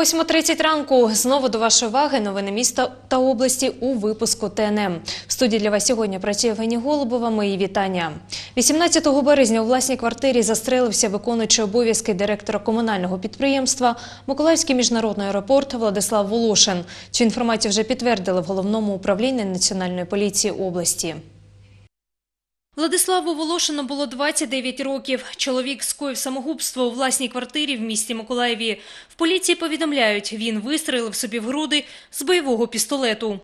8.30 ранку. Знову до вашої уваги новини міста та області у випуску ТНМ. В студії для вас сьогодні працює Вені Голубова. Мої вітання. 18 березня у власній квартирі застрелився виконуючий обов'язки директора комунального підприємства Миколаївський міжнародний аеропорт Владислав Волошин. Цю інформацію вже підтвердили в головному управлінні Національної поліції області. Владиславу Волошину було 29 років. Чоловік скоїв самогубство у власній квартирі в місті Миколаєві. В поліції повідомляють, він вистрелив собі в груди з бойового пістолету.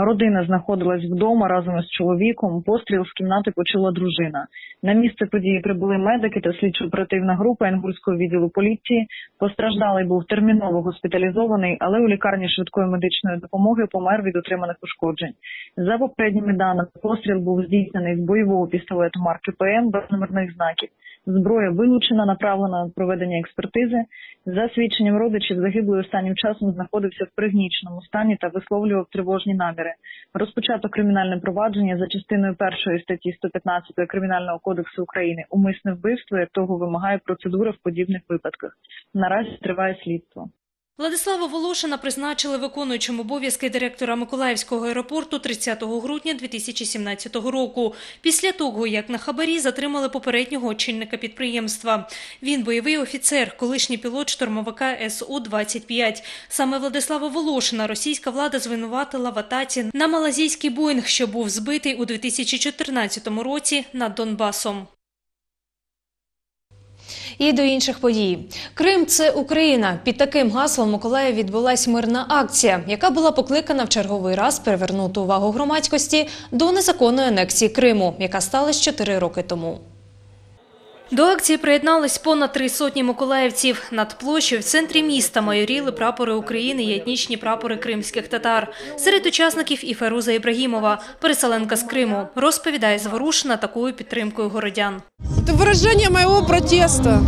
Родина знаходилась вдома разом із чоловіком. Постріл з кімнати почула дружина. На місце події прибули медики та слідчо-оперативна група Інгульського відділу поліції. Постраждалий був терміново госпіталізований, але у лікарні швидкої медичної допомоги помер від отриманих ушкоджень. За попередніми даними, постріл був здійснений з бойового пістолету марки ПМ без номерних знаків. Зброя вилучена, направлена на проведення експертизи. За свідченням родичів, загиблий останнім часом знаходився в пригніченому стані та висловлював тривожні наміри. Розпочато кримінальне провадження за частиною першої статті 115 Кримінального кодексу України умисне вбивство, як того вимагає процедура в подібних випадках. Наразі триває слідство. Владислава Волошина призначили виконуючим обов'язки директора Миколаївського аеропорту 30 грудня 2017 року, після того, як на хабарі затримали попереднього очільника підприємства. Він бойовий офіцер, колишній пілот штурмовика СУ-25. Саме Владислава Волошина російська влада звинуватила в атаці на малазійський Боїнг, що був збитий у 2014 році над Донбасом. І до інших подій. Крим це Україна. Під таким гаслом у Миколаєві відбулась мирна акція, яка була покликана в черговий раз привернути увагу громадськості до незаконної анексії Криму, яка сталася 4 роки тому. До акції приєднались понад три сотні миколаївців. Над площею в центрі міста майоріли прапори України і етнічні прапори кримських татар. Серед учасників і Феруза Ібрагімова, переселенка з Криму, розповідає зворушена такою підтримкою городян. Это выражение моего протеста,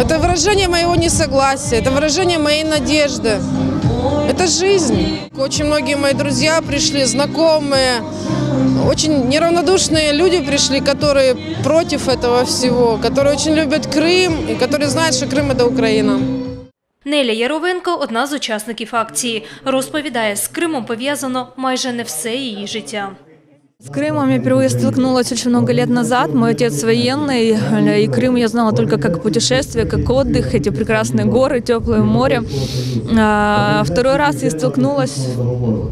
это выражение моего несогласия, это выражение моей надежды. Это жизнь. Очень многие мои друзья пришли, знакомые, очень неравнодушные люди пришли, которые против этого всего, которые очень любят Крым и которые знают, что Крым – это Украина. Неля Яровенко – одна з учасників акції. Розповідає, з Кримом пов'язано майже не все її життя. С Крымом я впервые столкнулась очень много лет назад. Мой отец военный, и Крым я знала только как путешествие, как отдых, эти прекрасные горы, теплое море. А, Второй раз я столкнулась,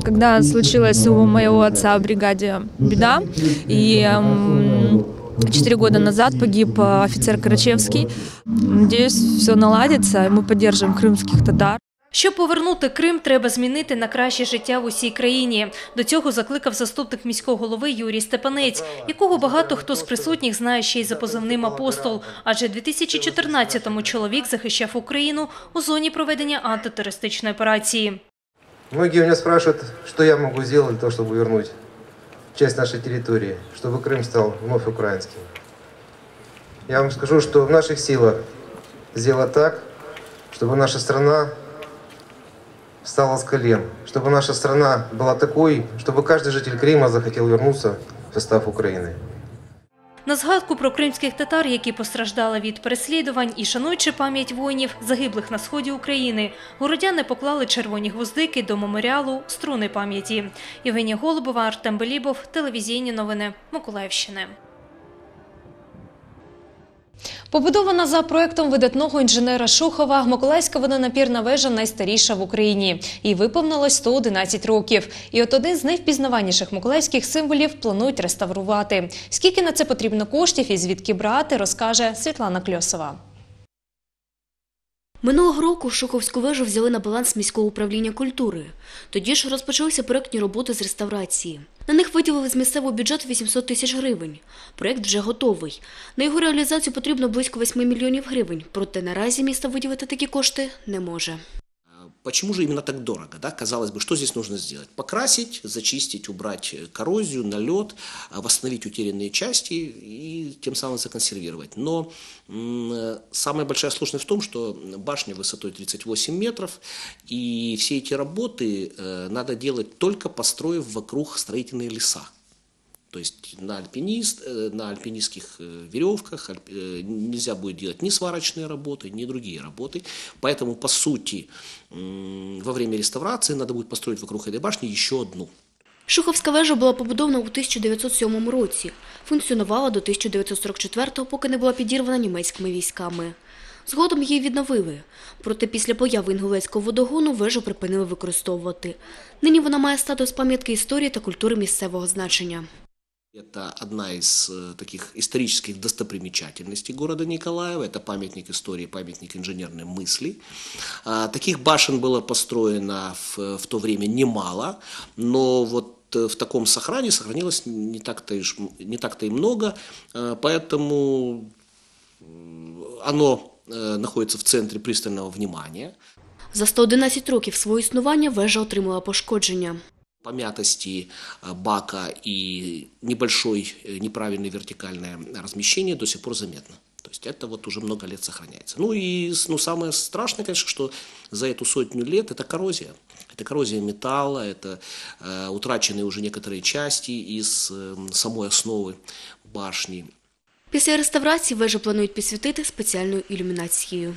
когда случилась у моего отца в бригаде беда, и Четыре года назад погиб э, офицер Карачевский. Надеюсь, все наладится, и мы поддержим крымских татар. Щоб повернути Крим, треба змінити на краще життя в усій країні. До цього закликав заступник міського голови Юрій Степанець, якого багато хто з присутніх знає ще й за позивним «Апостол». Адже 2014-му чоловік захищав Україну у зоні проведення антитерористичної операції. Многие меня спрашивают, что я могу сделать для того, чтобы вернуть часть нашей территории, чтобы Крым стал вновь украинским. Я вам скажу, что в наших силах сделать так, чтобы наша страна встала с колен, чтобы наша страна была такой, чтобы каждый житель Крыма захотел вернуться в состав Украины. На згадку про кримських татар, які постраждали від переслідувань і шануючи пам'ять воїнів, загиблих на сході України, городяни поклали червоні гвоздики до меморіалу «Струни пам'яті». Євгенія Голубова, Артем Белібов, телевізійні новини Миколаївщини. Побудована за проектом видатного інженера Шухова, Миколаївська водонапірна вежа найстаріша в Україні. Їй виповнилось 111 років. І от один з найвпізнаваніших миколаївських символів планують реставрувати. Скільки на це потрібно коштів і звідки брати, розкаже Світлана Кльосова. Минулого року Шуховську вежу взяли на баланс міського управління культури. Тоді ж розпочалися проектні роботи з реставрації. На них виділили з місцевого бюджету 800 тисяч гривень. Проєкт вже готовий. На його реалізацію потрібно близько 8 мільйонів гривень, проте наразі місто виділити такі кошти не може. Почему же именно так дорого? Да? Казалось бы, что здесь нужно сделать? Покрасить, зачистить, убрать коррозию, налет, а, восстановить утерянные части и тем самым законсервировать. Но самая большая сложность в том, что башня высотой 38 метров, и все эти работы э, надо делать только построив вокруг строительные леса. То есть на, альпинист, э, на альпинистских э, веревках альп- э, нельзя будет делать ни сварочные работы, ни другие работы. Поэтому, по сути, м, во время реставрации надо будет построить вокруг этой башни еще одну. Шуховська вежа була побудована у 1907 році. Функціонувала до 1944-го, поки не була підірвана німецькими військами. Згодом її відновили. Проте після появи Інгулецького водогону вежу припинили використовувати. Нині вона має статус пам'ятки історії та культури місцевого значення. Это одна из э, таких исторических достопримечательностей города Николаева. Это памятник истории, памятник инженерной мысли. А, Таких башен было построено в, в то время немало, но вот э, в таком сохране сохранилось не так-то и, ж- не так-то и много, э, поэтому м, оно э, находится в центре пристального внимания. За 111 років свого існування вежа отримала пошкодження. помятости э, бака и небольшой э, неправильное вертикальное размещение до сих пор заметно. То есть это вот уже много лет сохраняется. Ну и с- ну, самое страшное, конечно, что за эту сотню лет это коррозия. Это коррозия металла, это э, утраченные уже некоторые части из э, самой основы башни. Після реставрації вежу планують підсвітити спеціальною ілюмінацією.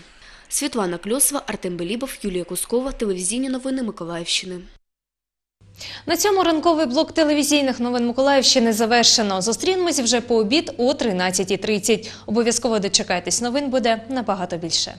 Світлана Кльосова, Артем Белібов, Юлія Кускова, телевізійні новини Миколаївщини. На цьому ранковий блок телевізійних новин Миколаївщини завершено. Зустрінемось вже по обід о 13.30. Обов'язково дочекайтесь. Новин буде набагато більше.